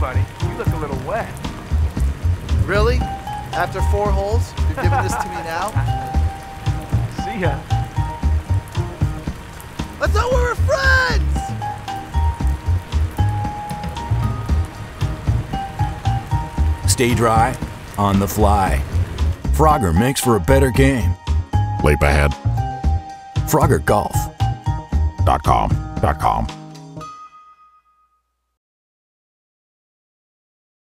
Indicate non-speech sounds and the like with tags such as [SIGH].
buddy. You look a little wet. Really? After four holes, you're giving this to me now? [LAUGHS] See ya. I thought we were friends! Stay dry, on the fly. Frogger makes for a better game. Leap ahead. Frogger Golf. Com. Com.